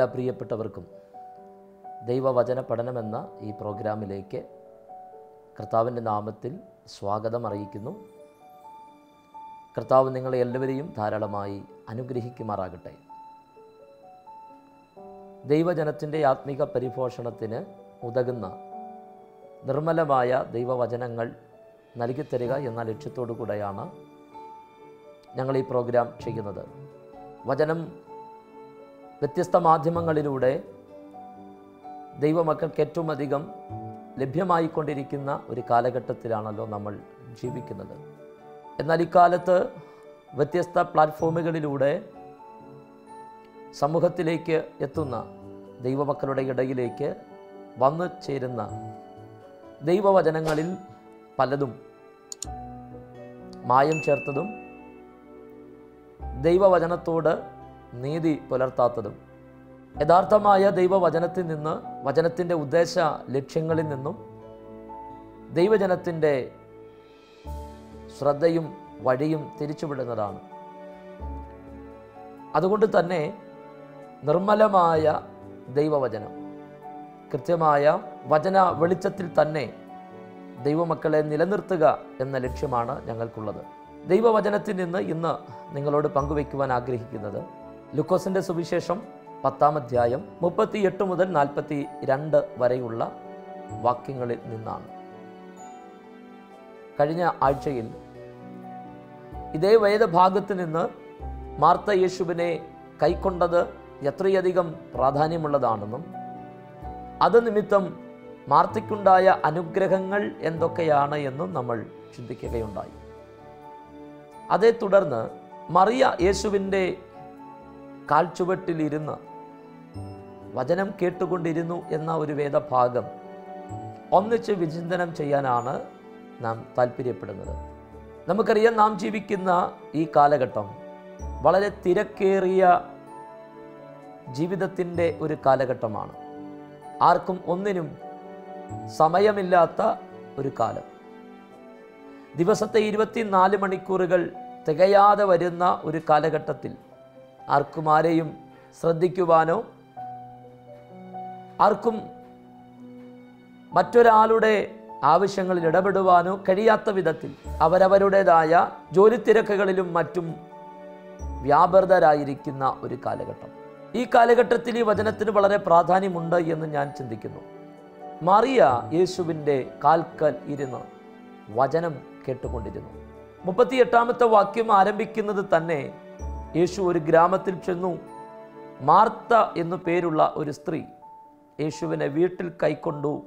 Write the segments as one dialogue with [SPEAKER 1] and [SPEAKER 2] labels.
[SPEAKER 1] എല്ലാ പ്രിയപ്പെട്ടവർക്കും ദൈവവചന പഠനമെന്ന ഈ പ്രോഗ്രാമിലേക്ക് കർത്താവിന്റെ നാമത്തിൽ സ്വാഗതം അറിയിക്കുന്നു. കർത്താവ് നിങ്ങളെ എല്ലാവരെയും ധാരാളമായി അനുഗ്രഹിക്കുമാറാകട്ടെ. ദൈവജനത്തിന്റെ ആത്മീക പരിപോഷണത്തിന് ഉതകുന്ന നിർമ്മലമായ ദൈവവചനങ്ങൾ നൽകിത്തരിക എന്ന ലക്ഷ്യത്തോടു കൂടെയാണ് ഞങ്ങൾ ഈ പ്രോഗ്രാം ചെയ്യുന്നത്. വചനം വ്യത്യസ്ത മാധ്യമങ്ങളിലൂടെ ദൈവമക്കൾക്ക് ഏറ്റവും അധികം ലഭ്യമായിക്കൊണ്ടിരിക്കുന്ന ഒരു കാലഘട്ടത്തിലാണല്ലോ നമ്മൾ ജീവിക്കുന്നത്. എന്നാൽ ഇക്കാലത്ത് വ്യത്യസ്ത പ്ലാറ്റ്ഫോമുകളിലൂടെ സമൂഹത്തിലേക്ക് എത്തുന്ന ദൈവമക്കളുടെ ഇടയിലേക്ക് വന്നു ചേരുന്ന ദൈവവചനങ്ങളിൽ പലതും മായം ചേർത്തതും ദൈവവചനത്തോട് നീതി പുലർത്താത്തതും. യഥാർത്ഥമായ ദൈവവചനത്തിൽ നിന്ന് വചനത്തിന്റെ ഉദ്ദേശ ലക്ഷ്യങ്ങളിൽ നിന്നും ദൈവജനത്തിന്റെ ശ്രദ്ധയും വഴിയും തിരിച്ചുവിടുന്നതാണ്. അതുകൊണ്ട് തന്നെ നിർമ്മലമായ ദൈവവചനം കൃത്യമായ വചന വെളിച്ചത്തിൽ തന്നെ ദൈവമക്കളെ നിലനിർത്തുക എന്ന ലക്ഷ്യമാണ് ഞങ്ങൾക്കുള്ളത്. ദൈവവചനത്തിൽ നിന്ന് ഇന്ന് നിങ്ങളോട് പങ്കുവയ്ക്കുവാൻ ആഗ്രഹിക്കുന്നത് ലുക്കോസിന്റെ സുവിശേഷം പത്താം അധ്യായം മുപ്പത്തിയെട്ട് മുതൽ നാൽപ്പത്തി രണ്ട് വരെയുള്ള വാക്യങ്ങളിൽ നിന്നാണ്. കഴിഞ്ഞ ആഴ്ചയിൽ ഇതേ വേദഭാഗത്ത് നിന്ന് മാർത്ത യേശുവിനെ കൈക്കൊണ്ടത് എത്രയധികം പ്രാധാന്യമുള്ളതാണെന്നും അത് നിമിത്തം മാർത്തയ്ക്കുണ്ടായ അനുഗ്രഹങ്ങൾ എന്തൊക്കെയാണ് എന്നും നമ്മൾ ചിന്തിക്കുകയുണ്ടായി. അതേ തുടർന്ന് മറിയ യേശുവിന്റെ കാൽച്ചുവട്ടിലിരുന്ന് വചനം കേട്ടുകൊണ്ടിരുന്നു എന്ന ഒരു വേദഭാഗം ഒന്നിച്ച് വിചിന്തനം ചെയ്യാനാണ് നാം താല്പര്യപ്പെടുന്നത് നമുക്കറിയാം നാം ജീവിക്കുന്ന ഈ കാലഘട്ടം വളരെ തിരക്കേറിയ ജീവിതത്തിന്റെ ഒരു കാലഘട്ടമാണ്. ആർക്കും ഒന്നിനും സമയമില്ലാത്ത ഒരു കാലം. ദിവസത്തെ ഇരുപത്തിനാല് മണിക്കൂറുകൾ തികയാതെ വരുന്ന ഒരു കാലഘട്ടത്തിൽ ആർക്കും ആരെയും ശ്രദ്ധിക്കുവാനോ? ആർക്കും മറ്റൊരാളുടെ ആവശ്യങ്ങളിൽ ഇടപെടുവാനോ കഴിയാത്ത വിധത്തിൽ അവരവരുടേതായ ജോലി തിരക്കുകളിലും മറ്റും വ്യാപൃതരായിരിക്കുന്ന ഒരു കാലഘട്ടം. ഈ കാലഘട്ടത്തിൽ ഈ വചനത്തിന് വളരെ പ്രാധാന്യമുണ്ട് എന്ന് ഞാൻ ചിന്തിക്കുന്നു. മറിയ യേശുവിന്റെ കാൽക്കൽ ഇരുന്ന് വചനം കേട്ടുകൊണ്ടിരുന്നു. മുപ്പത്തിയെട്ടാമത്തെ വാക്യം ആരംഭിക്കുന്നത് തന്നെ യേശു ഒരു ഗ്രാമത്തിൽ ചെന്നു. മാർത്ത എന്നു പേരുള്ള ഒരു സ്ത്രീ യേശുവിനെ വീട്ടിൽ കൈക്കൊണ്ടു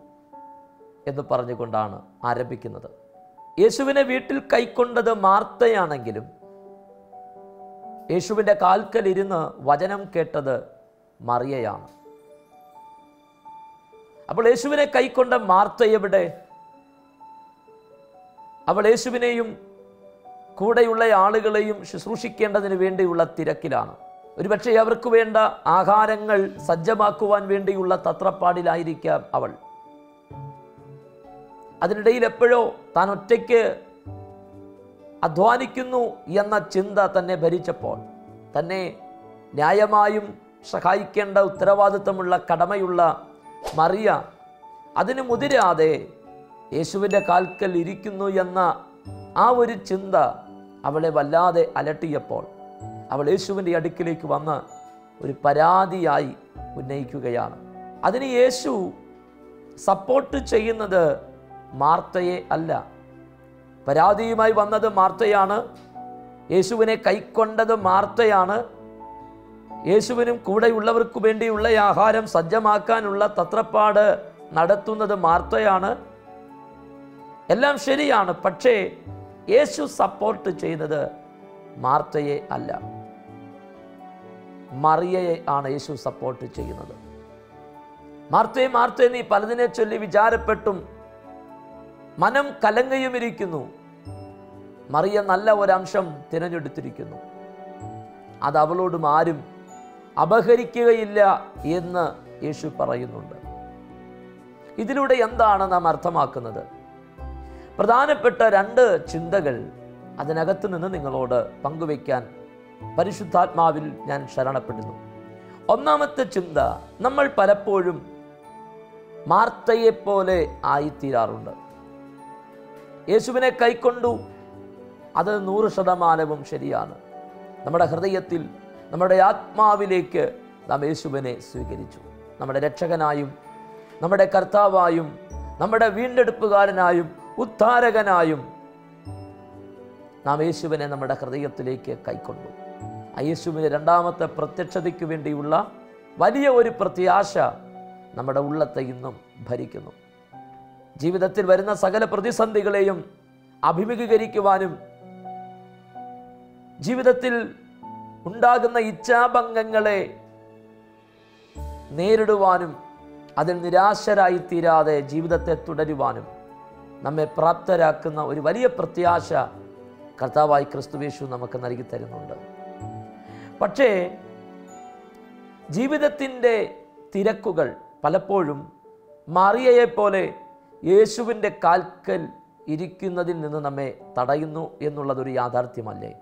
[SPEAKER 1] എന്ന് പറഞ്ഞുകൊണ്ടാണ് ആരംഭിക്കുന്നത്. യേശുവിനെ വീട്ടിൽ കൈക്കൊണ്ടത് മാർത്തയാണെങ്കിലും യേശുവിന്റെ കാൽക്കൽ ഇരുന്ന് വചനം കേട്ടത് മറിയയാണ്. അപ്പോൾ യേശുവിനെ കൈക്കൊണ്ട മാർത്ത എവിടെ? അവൾ യേശുവിനെയും കൂടെയുള്ള ആളുകളെയും ശുശ്രൂഷിക്കേണ്ടതിന് വേണ്ടിയുള്ള തിരക്കിലാണ്. ഒരുപക്ഷെ അവർക്ക് വേണ്ട ആഹാരങ്ങൾ സജ്ജമാക്കുവാൻ വേണ്ടിയുള്ള തത്രപ്പാടിലായിരിക്കാം അവൾ. അതിനിടയിൽ എപ്പോഴോ താൻ ഒറ്റയ്ക്ക് അധ്വാനിക്കുന്നു എന്ന ചിന്ത തന്നെ ഭരിച്ചപ്പോൾ തന്നെ ന്യായമായും സഹായിക്കേണ്ട ഉത്തരവാദിത്തമുള്ള കടമയുള്ള മറിയ അതിന് മുതിരാതെ യേശുവിന്റെ കാൽക്കൽ ഇരിക്കുന്നു എന്ന ആ ഒരു ചിന്ത അവളെ വല്ലാതെ അലട്ടിയപ്പോൾ അവൾ യേശുവിന്റെ അടുക്കിലേക്ക് വന്ന് ഒരു പരാതിയായി ഉന്നയിക്കുകയാണ്. അതിന് യേശു സപ്പോർട്ട് ചെയ്യുന്നത് മാർത്തയെ അല്ല. പരാതിയുമായി വന്നത് മാർത്തയാണ്. യേശുവിനെ കൈക്കൊണ്ടത് മാർത്തയാണ്. യേശുവിനും കൂടെയുള്ളവർക്ക് വേണ്ടിയുള്ള ആഹാരം സജ്ജമാക്കാനുള്ള തത്രപ്പാട് നടത്തുന്നത് മാർത്തയാണ്. എല്ലാം ശരിയാണ്. പക്ഷേ യേശു സപ്പോർട്ട് ചെയ്യുന്നത് മാർത്തയെ അല്ല. മറിയയെ ആണ് യേശു സപ്പോർട്ട് ചെയ്യുന്നത്. മാർത്തയെ മാർത്തയെ നീ പലതിനെ ചൊല്ലി വിചാരപ്പെട്ടും. മനം കലങ്ങയുമിരിക്കുന്നു മറിയ നല്ല ഒരംശം തിരഞ്ഞെടുത്തിരിക്കുന്നു. അത് അവളോടും ആരും അപഹരിക്കുകയില്ല എന്ന് യേശു പറയുന്നുണ്ട്. ഇതിലൂടെ എന്താണ് നാം അർത്ഥമാക്കുന്നത്? പ്രധാനപ്പെട്ട രണ്ട് ചിന്തകൾ അതിനകത്ത് നിന്ന് നിങ്ങളോട് പങ്കുവയ്ക്കാൻ പരിശുദ്ധാത്മാവിൽ ഞാൻ ശരണപ്പെടുന്നു. ഒന്നാമത്തെ ചിന്ത നമ്മൾ പലപ്പോഴും മാർത്തയെപ്പോലെ ആയിത്തീരാറുണ്ട്. യേശുവിനെ കൈക്കൊണ്ടു അത് നൂറ് ശതമാനവും ശരിയാണ്. നമ്മുടെ ഹൃദയത്തിൽ നമ്മുടെ ആത്മാവിലേക്ക് നാം യേശുവിനെ സ്വീകരിച്ചു. നമ്മുടെ രക്ഷകനായും നമ്മുടെ കർത്താവായും നമ്മുടെ വീണ്ടെടുപ്പുകാരനായും ഉദ്ധാരകനായും നാം യേശുവിനെ നമ്മുടെ ഹൃദയത്തിലേക്ക് കൈക്കൊണ്ടു. ആ യേശുവിന്റെ രണ്ടാമത്തെ പ്രത്യക്ഷതയ്ക്ക് വേണ്ടിയുള്ള വലിയ ഒരു പ്രത്യാശ നമ്മുടെ ഉള്ളത്തെ ഇന്നും ഭരിക്കുന്നു. ജീവിതത്തിൽ വരുന്ന സകല പ്രതിസന്ധികളെയും അഭിമുഖീകരിക്കുവാനും ജീവിതത്തിൽ ഉണ്ടാകുന്ന ഇച്ഛാഭംഗങ്ങളെ നേരിടുവാനും അതിൽ നിരാശരായി തീരാതെ ജീവിതത്തെ തുടരുവാനും നമ്മെ പ്രാപ്തരാക്കുന്ന ഒരു വലിയ പ്രത്യാശ കർത്താവായി ക്രിസ്തുവേശു നമുക്ക് നൽകി തരുന്നുണ്ട്. പക്ഷേ ജീവിതത്തിന്റെ തിരക്കുകൾ പലപ്പോഴും മറിയയെപ്പോലെ യേശുവിന്റെ കാൽക്കൽ ഇരിക്കുന്നതിൽ നിന്ന് നമ്മെ തടയുന്നു എന്നുള്ളതൊരു യാഥാർത്ഥ്യമല്ലേ?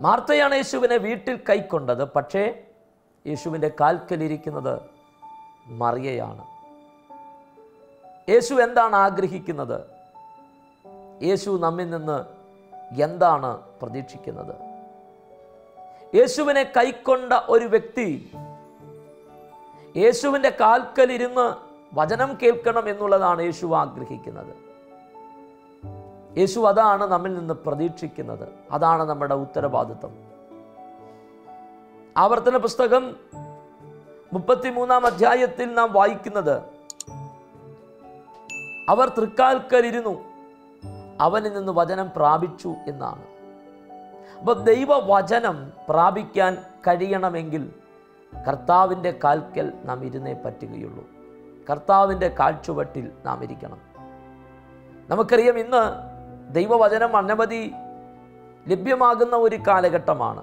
[SPEAKER 1] മാർത്തയാണ് യേശുവിനെ വീട്ടിൽ കൈക്കൊണ്ടത് പക്ഷേ യേശുവിന്റെ കാൽക്കൽ ഇരിക്കുന്നത് മറിയയാണ്. യേശു എന്താണ് ആഗ്രഹിക്കുന്നത്? യേശു നമ്മിൽ നിന്ന് എന്താണ് പ്രതീക്ഷിക്കുന്നത്? യേശുവിനെ കൈക്കൊണ്ട ഒരു വ്യക്തി യേശുവിന്റെ കാൽക്കലിരുന്ന് വചനം കേൾക്കണം എന്നുള്ളതാണ് യേശു ആഗ്രഹിക്കുന്നത്. യേശു അതാണ് നമ്മിൽ നിന്ന് പ്രതീക്ഷിക്കുന്നത്. അതാണ് നമ്മുടെ ഉത്തരവാദിത്വം. ആവർത്തന പുസ്തകം മുപ്പത്തിമൂന്നാം അധ്യായത്തിൽ നാം വായിക്കുന്നത് അവർ തൃക്കാൽക്കലിരുന്നു. അവനിൽ നിന്ന് വചനം പ്രാപിച്ചു എന്നാണ്. അപ്പോൾ ദൈവവചനം പ്രാപിക്കാൻ കഴിയണമെങ്കിൽ കർത്താവിന്റെ കാൽക്കൽ നാം ഇരുന്നേ പറ്റുകയുള്ളൂ. കർത്താവിന്റെ കാഴ്ചവട്ടിൽ നാം ഇരിക്കണം. നമുക്കറിയാം ഇന്ന് ദൈവവചനം അനവധി ലഭ്യമാകുന്ന ഒരു കാലഘട്ടമാണ്.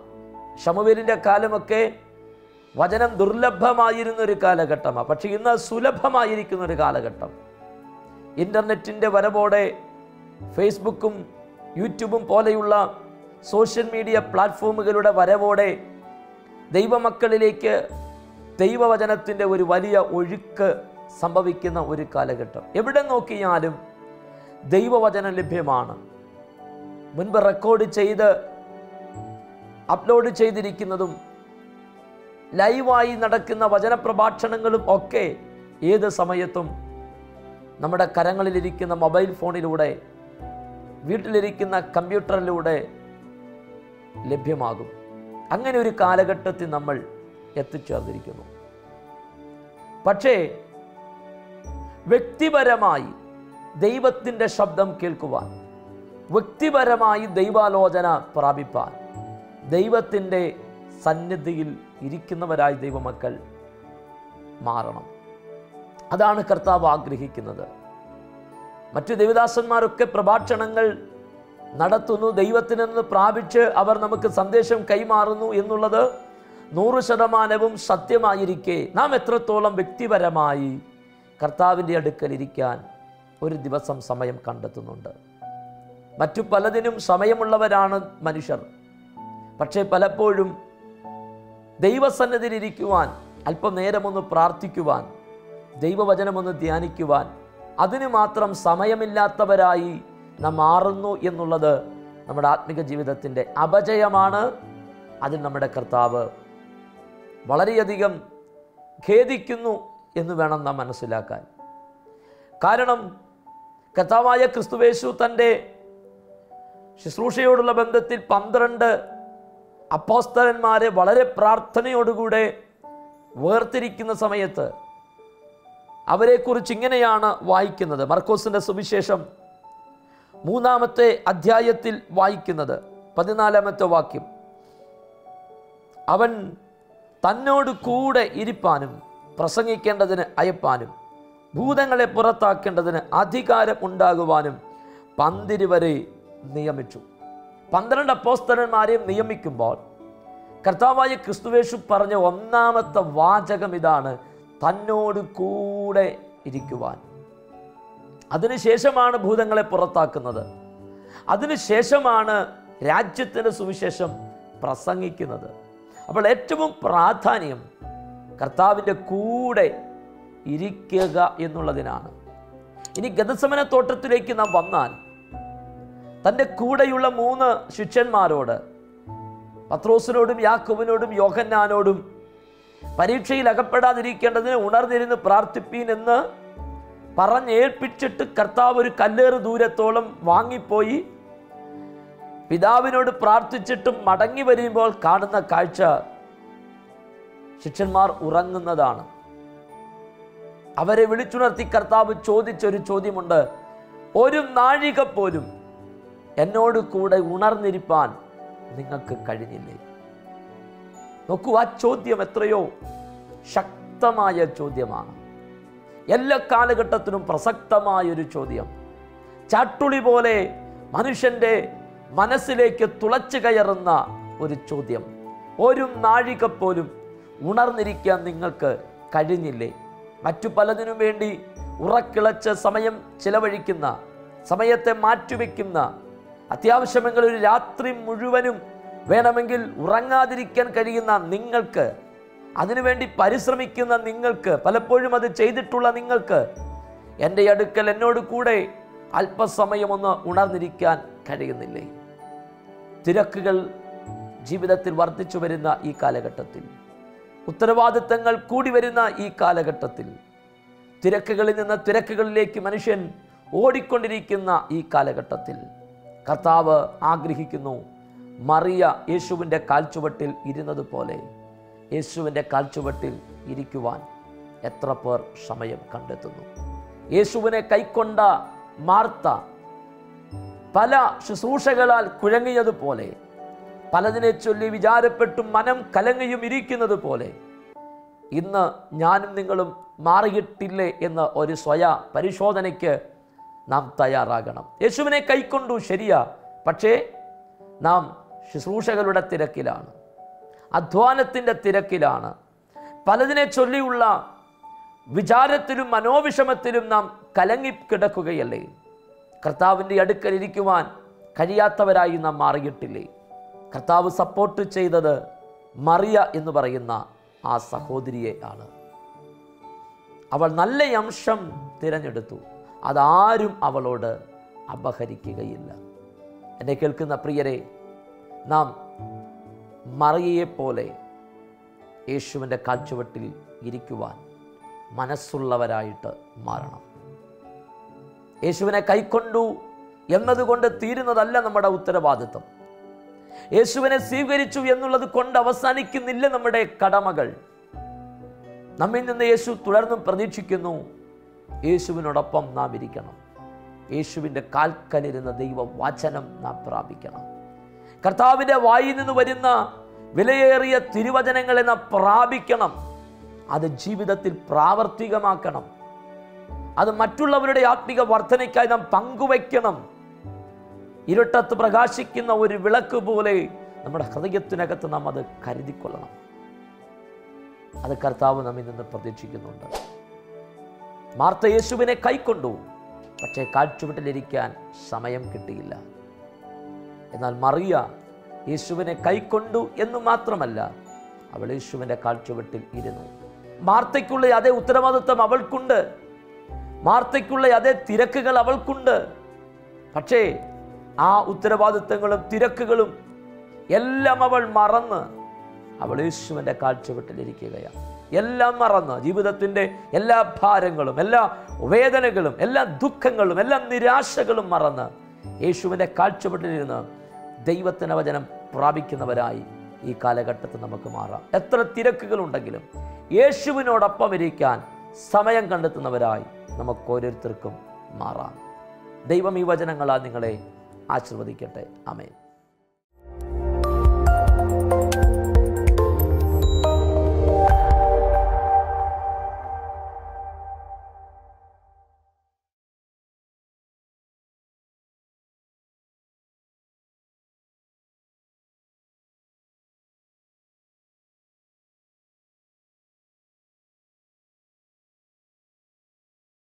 [SPEAKER 1] ഷമുവേലിന്റെ കാലമൊക്കെ വചനം ദുർലഭമായിരുന്ന ഒരു കാലഘട്ടമാണ്. പക്ഷെ ഇന്ന് സുലഭമായിരിക്കുന്ന ഒരു കാലഘട്ടം. ഇന്റർനെറ്റിന്റെ വരവോടെ ഫേസ്ബുക്കും യൂട്യൂബും പോലെയുള്ള സോഷ്യൽ മീഡിയ പ്ലാറ്റ്ഫോമുകളുടെ വരവോടെ ദൈവമക്കളിലേക്ക് ദൈവവചനത്തിന്റെ ഒരു വലിയ ഒഴുക്ക് സംഭവിക്കുന്ന ഒരു കാലഘട്ടം. എവിടെ നോക്കിയാലും ദൈവവചനം ലഭ്യമാണ്. മുൻപ് റെക്കോർഡ് ചെയ്ത് അപ്ലോഡ് ചെയ്തിരിക്കുന്നതും ലൈവായി നടക്കുന്ന വചനപ്രഭാഷണങ്ങളും ഒക്കെ ഏത് സമയത്തും നമ്മുടെ കരങ്ങളിലിരിക്കുന്ന മൊബൈൽ ഫോണിലൂടെ വീട്ടിലിരിക്കുന്ന കമ്പ്യൂട്ടറിലൂടെ ലഭ്യമാകും. അങ്ങനെ ഒരു കാലഘട്ടത്തിൽ നമ്മൾ എത്തിച്ചേർന്നിരിക്കുന്നു. പക്ഷേ വ്യക്തിപരമായി ദൈവത്തിന്റെ ശബ്ദം കേൾക്കുവാൻ വ്യക്തിപരമായി ദൈവാലോചന പ്രാപിപ്പാൻ ദൈവത്തിന്റെ സന്നിധിയിൽ ഇരിക്കുന്നവരായി ദൈവമക്കൾ മാറണം. അതാണ് കർത്താവ് ആഗ്രഹിക്കുന്നത്. മറ്റു ദൈവദാസന്മാരൊക്കെ പ്രഭാഷണങ്ങൾ നടത്തുന്നു ദൈവത്തിൽ നിന്ന് പ്രാപിച്ച് അവർ നമുക്ക് സന്ദേശം കൈമാറുന്നു എന്നുള്ളത് നൂറ് ശതമാനവും സത്യമായിരിക്കെ. നാം എത്രത്തോളം വ്യക്തിപരമായി കർത്താവിന്റെ അടുക്കൽ ഇരിക്കാൻ ഒരു ദിവസം സമയം കണ്ടെത്തുന്നുണ്ട്. മറ്റു പലതിനും സമയമുള്ളവരാണ് മനുഷ്യർ. പക്ഷേ പലപ്പോഴും ദൈവസന്നിധിയിൽ ഇരിക്കുവാൻ അല്പം നേരമൊന്ന് പ്രാർത്ഥിക്കുവാൻ ദൈവവചനമൊന്ന് ധ്യാനിക്കുവാൻ അതിനു മാത്രം സമയമില്ലാത്തവരായി നാം മാറുന്നു എന്നുള്ളത് നമ്മുടെ ആത്മിക ജീവിതത്തിന്റെ അപജയമാണ്. അതിൽ നമ്മുടെ കർത്താവ് വളരെയധികം ഖേദിക്കുന്നു എന്ന് വേണം നാം മനസ്സിലാക്കാൻ. കാരണം കർത്താവായ ക്രിസ്തുവേശു തന്റെ ശുശ്രൂഷയോടുള്ള ബന്ധത്തിൽ പന്ത്രണ്ട് അപ്പോസ്തലന്മാരെ വളരെ പ്രാർത്ഥനയോടുകൂടെ വേർതിരിക്കുന്ന സമയത്ത് അവരെക്കുറിച്ച് ഇങ്ങനെയാണ് വായിക്കുന്നത്. മർക്കോസിന്റെ സുവിശേഷം മൂന്നാമത്തെ അധ്യായത്തിൽ വായിക്കുന്നത് പതിനാലാമത്തെ വാക്യം. അവൻ തന്നോട് കൂടെ ഇരിപ്പാനും പ്രസംഗിക്കേണ്ടതിന് അയപ്പാനും ഭൂതങ്ങളെ പുറത്താക്കേണ്ടതിന് അധികാരം ഉണ്ടാകുവാനും പന്തിരുവരെ നിയമിച്ചു. പന്ത്രണ്ട് അപ്പോസ്തലന്മാരെയും നിയമിക്കുമ്പോൾ കർത്താവായ ക്രിസ്തുവേഷു പറഞ്ഞ ഒന്നാമത്തെ വാചകം ഇതാണ്. തന്നോട് കൂടെ ഇരിക്കുവാൻ. അതിനുശേഷമാണ് ഭൂതങ്ങളെ പുറത്താക്കുന്നത്. അതിനുശേഷമാണ് രാജ്യത്തിന്റെ സുവിശേഷം പ്രസംഗിക്കുന്നത്. അപ്പോൾ ഏറ്റവും പ്രാധാന്യം കർത്താവിന്റെ കൂടെ ഇരിക്കുക എന്നുള്ളതിനാണ്. ഇനി ഗതസമന തോട്ടത്തിലേക്ക് നാം വന്നാൽ തന്റെ കൂടെയുള്ള മൂന്ന് ശിഷ്യന്മാരോട് പത്രോസിനോടും യാക്കോബിനോടും യോഹന്നാനോടും പരീക്ഷയിൽ അകപ്പെടാതിരിക്കേണ്ടതിന് ഉണർന്നിരുന്ന് പ്രാർത്ഥിപ്പീൻ എന്ന് പറഞ്ഞേൽപ്പിച്ചിട്ട് കർത്താവ് ഒരു കല്ലേറ് ദൂരത്തോളം വാങ്ങിപ്പോയി. പിതാവിനോട് പ്രാർത്ഥിച്ചിട്ടും മടങ്ങി വരുമ്പോൾ കാണുന്ന കാഴ്ച ശിഷ്യന്മാർ ഉറങ്ങുന്നതാണ്. അവരെ വിളിച്ചുണർത്തി കർത്താവ് ചോദിച്ചൊരു ചോദ്യമുണ്ട്. ഒരു നാഴിക പോലും എന്നോട് കൂടെ ഉണർന്നിരിപ്പാൻ നിങ്ങൾക്ക് കഴിഞ്ഞില്ലേ? നോക്കൂ ആ ചോദ്യം എത്രയോ ശക്തമായ ചോദ്യമാണ്. എല്ലാ കാലഘട്ടത്തിനും പ്രസക്തമായൊരു ചോദ്യം. ചാട്ടുളി പോലെ മനുഷ്യന്റെ മനസ്സിലേക്ക് തുളച്ചു കയറുന്ന ഒരു ചോദ്യം. ഒരു നാഴിക പോലും ഉണർന്നിരിക്കാൻ നിങ്ങൾക്ക് കഴിഞ്ഞില്ലേ? മറ്റു പലതിനും വേണ്ടി ഉറക്കിളച്ച് സമയം ചിലവഴിക്കുന്ന സമയത്തെ മാറ്റിവെക്കുന്ന അത്യാവശ്യമെങ്കിൽ ഒരു രാത്രി മുഴുവനും വേണമെങ്കിൽ ഉറങ്ങാതിരിക്കാൻ കഴിയുന്ന നിങ്ങൾക്ക് അതിനുവേണ്ടി പരിശ്രമിക്കുന്ന നിങ്ങൾക്ക് പലപ്പോഴും അത് ചെയ്തിട്ടുള്ള നിങ്ങൾക്ക് എന്റെ അടുക്കൽ എന്നോട് കൂടെ അല്പസമയം ഒന്ന് ഉണർന്നിരിക്കാൻ കഴിയുന്നില്ലേ? തിരക്കുകൾ ജീവിതത്തിൽ വർദ്ധിച്ചു വരുന്ന ഈ കാലഘട്ടത്തിൽ ഉത്തരവാദിത്തങ്ങൾ കൂടി വരുന്ന ഈ കാലഘട്ടത്തിൽ തിരക്കുകളിൽ നിന്ന് തിരക്കുകളിലേക്ക് മനുഷ്യൻ ഓടിക്കൊണ്ടിരിക്കുന്ന ഈ കാലഘട്ടത്തിൽ കർത്താവ് ആഗ്രഹിക്കുന്നു മറിയ യേശുവിന്റെ കാൽച്ചുവട്ടിൽ ഇരുന്നത് പോലെ യേശുവിന്റെ കാൽച്ചുവട്ടിൽ ഇരിക്കുവാൻ എത്ര പേർ സമയം കണ്ടെത്തുന്നു. യേശുവിനെ കൈക്കൊണ്ട മാർത്ത പല ശുശ്രൂഷകളാൽ കുഴങ്ങിയതുപോലെ പലതിനെ ചൊല്ലി വിചാരപ്പെട്ടും മനം കലങ്ങിയും ഇരിക്കുന്നത് പോലെ ഇന്ന് ഞാനും നിങ്ങളും മാറിയിട്ടില്ലേ എന്ന ഒരു സ്വയ പരിശോധനയ്ക്ക് നാം തയ്യാറാകണം. യേശുവിനെ കൈക്കൊണ്ടു ശരിയാ പക്ഷേ നാം ശുശ്രൂഷകളുടെ തിരക്കിലാണ് അധ്വാനത്തിന്റെ തിരക്കിലാണ്. പലതിനെ ചൊല്ലിയുള്ള വിചാരത്തിലും മനോവിഷമത്തിലും നാം കലങ്ങി കിടക്കുകയല്ലേ? കർത്താവിന്റെ അടുക്കൽ ഇരിക്കുവാൻ കഴിയാത്തവരായി നാം മാറിയിട്ടില്ലേ? കർത്താവ് സപ്പോർട്ട് ചെയ്തത് മറിയ എന്ന് പറയുന്ന ആ സഹോദരിയെ ആണ്. അവൾ നല്ല അംശം തിരഞ്ഞെടുത്തു. അതാരും അവളോട് അപഹരിക്കുകയില്ല. എന്നെ കേൾക്കുന്ന പ്രിയരെ നാം മറിയയെപ്പോലെ യേശുവിന്റെ കാൽച്ചുവട്ടിൽ ഇരിക്കുവാൻ മനസ്സുള്ളവരായിട്ട് മാറണം. യേശുവിനെ കൈക്കൊണ്ടു എന്നതുകൊണ്ട് തീരുന്നതല്ല നമ്മുടെ ഉത്തരവാദിത്വം. യേശുവിനെ സ്വീകരിച്ചു എന്നുള്ളത് കൊണ്ട് അവസാനിക്കുന്നില്ല നമ്മുടെ കടമകൾ. നമ്മിൽ നിന്ന് യേശു തുടർന്നും പ്രതീക്ഷിക്കുന്നു യേശുവിനോടൊപ്പം നാം ഇരിക്കണം. യേശുവിന്റെ കാൽക്കലിരുന്ന ദൈവ വചനം നാം പ്രാപിക്കണം. കർത്താവിന്റെ വായിൽ നിന്ന് വരുന്ന വിലയേറിയ തിരുവചനങ്ങളെ നാം പ്രാപിക്കണം. അത് ജീവിതത്തിൽ പ്രാവർത്തികമാക്കണം. അത് മറ്റുള്ളവരുടെ ആത്മിക വർധനയ്ക്കായി നാം പങ്കുവയ്ക്കണം. ഇരുട്ടത്ത് പ്രകാശിക്കുന്ന ഒരു വിളക്ക് പോലെ നമ്മുടെ ഹൃദയത്തിനകത്ത് നാം അത് കരുതിക്കൊള്ളണം. അത് കർത്താവ് നമ്മിൽ നിന്ന് പ്രതീക്ഷിക്കുന്നുണ്ട്. മാർത്ത യേശുവിനെ കൈക്കൊണ്ടു. പക്ഷേ കാഴ്ചവിട്ടിലിരിക്കാൻ സമയം കിട്ടിയില്ല. എന്നാൽ മറിയ യേശുവിനെ കൈക്കൊണ്ടു എന്ന് മാത്രമല്ല അവൾ യേശുവിന്റെ കാഴ്ചവട്ടിൽ ഇരുന്നു. മാർത്തയ്ക്കുള്ള അതേ ഉത്തരവാദിത്വം അവൾക്കുണ്ട്. മാർത്തയ്ക്കുള്ള അതേ തിരക്കുകൾ അവൾക്കുണ്ട്. പക്ഷേ ആ ഉത്തരവാദിത്തങ്ങളും തിരക്കുകളും എല്ലാം അവൾ മറന്ന് അവൾ യേശുവിന്റെ കാഴ്ചവെട്ടിലിരിക്കുകയാണ് എല്ലാം മറന്ന് ജീവിതത്തിന്റെ എല്ലാ ഭാരങ്ങളും എല്ലാ വേദനകളും എല്ലാ ദുഃഖങ്ങളും എല്ലാ നിരാശകളും മറന്ന് യേശുവിന്റെ കാഴ്ചവെട്ടിലിരുന്ന് ദൈവത്തിന്റെ വചനം പ്രാപിക്കുന്നവരായി ഈ കാലഘട്ടത്തിൽ നമുക്ക് മാറാം. എത്ര തിരക്കുകളുണ്ടെങ്കിലും യേശുവിനോടൊപ്പം ഇരിക്കാൻ സമയം കണ്ടെത്തുന്നവരായി നമുക്ക് ഓരോരുത്തർക്കും മാറാം. ദൈവം ഈ വചനങ്ങളാൽ നിങ്ങളെ ആശീർവദിക്കട്ടെ. അമേൻ